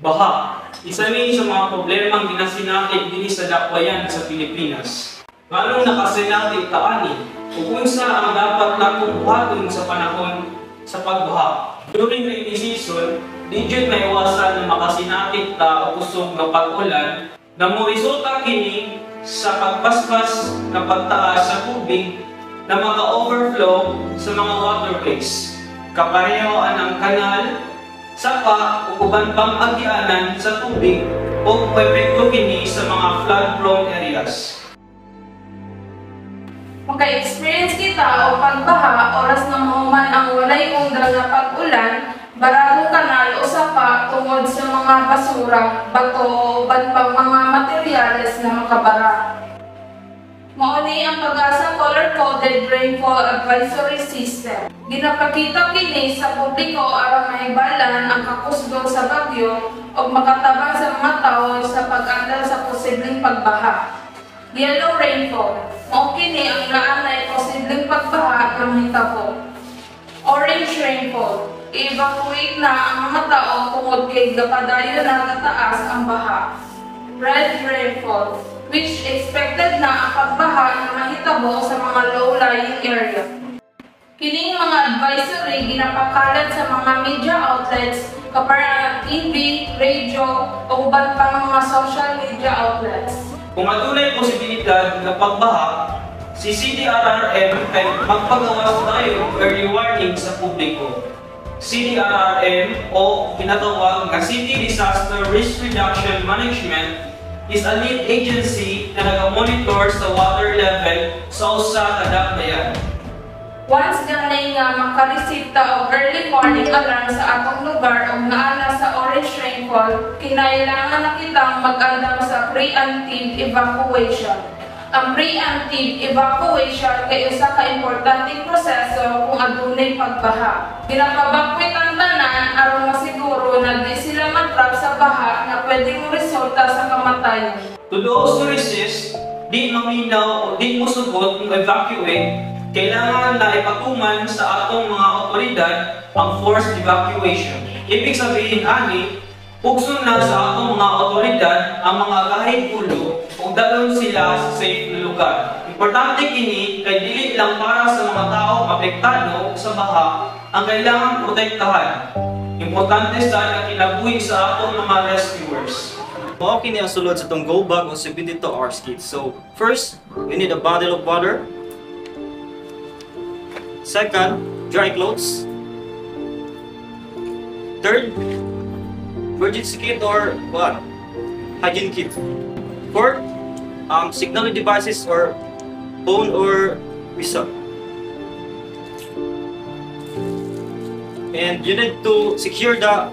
Baha. Isa ni sa mga problemang ginasinakit din sa dakwayan sa Pilipinas. Ganong nakasinakit taani o kung sa ang dapat natong sa panahon sa pagbaha. During rainy season, digit na iwasan na makasinakit ta o kusog ng pag-ulan na mo resulta kini sa pagpaspas na pagtaas sa tubig na maka-overflow sa mga waterways. Kapareho ang kanal, sapa o uban pang agyanan sa tubig o epekto kini sa mga flood-prone areas. Maka-experience kita o pagbaha oras na mahuman ang walay undang na pag-ulan, baradong kanal o sapa tungod sa mga basura, bato o uban pang mga materyales na makabara. Mauni ang pag-asa color-coded rainfall advisory system. Ginapakita kini sa publiko aron mahibalan ang kakusgo sa bagyo o makatabang sa mga tao sa pag-andal sa posibleng pagbaha. Yellow rainfall. Mao kini ang naanay posibleng pagbaha ng hitabo. Orange rainfall. I-evacuate na ang mga tao tungod kay gapadayon na nataas ang baha. Red rainfall, which expected na ang pagbaha na mahitabo sa mga low-lying area. Kining mga advisory ginapakalat sa mga media outlets kapara TV, radio, o uban pang mga social media outlets. Kung adunay posibilidad na pagbaha, si CDRRM ay magpagawas tayo early warning sa publiko. CDRRM o pinatawag na City Disaster Risk Reduction Management is a lead agency na nag-monitor sa water level sa usa ka. Once ganay nga makaresipta og early warning alarm sa atong lugar o naana sa orange rainfall, kinailangan na kitang mag-andam sa preemptive evacuation. Ang preemptive evacuation kay usa ka importanteng proseso kung adunay pagbaha. Ginapabakwit ang tanan aron masiguro na di sila matrap sa baha na pwedeng resulta sa kamatayan. To those who resist, di maminaw o di musugot ng evacuate, kailangan na ipatuman sa atong mga otoridad ang forced evacuation. Ibig sabihin ani, pugson na sa atong mga otoridad ang mga kahit ulo ug dalon sila sa safe lugar. Importante kini kay dili lang para sa mga tao apektado sa baha ang kailangan protektahan. Importante sa ang kinabuhi sa atong mga rescuers. Kini ang sulod sa tong go bag o 72 hours kit. So, first, we need a bottle of water. Second, dry clothes. Third, emergency kit or what? Hygiene kit. Fourth, um, signal devices or phone or whistle. And you need to secure the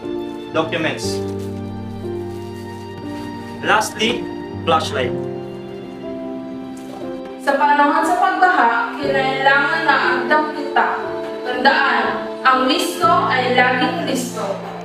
documents. Lastly, flashlight. Sa panahon sa pagbaha, kinailangan na ang kita. Tandaan, ang listo ay laging listo.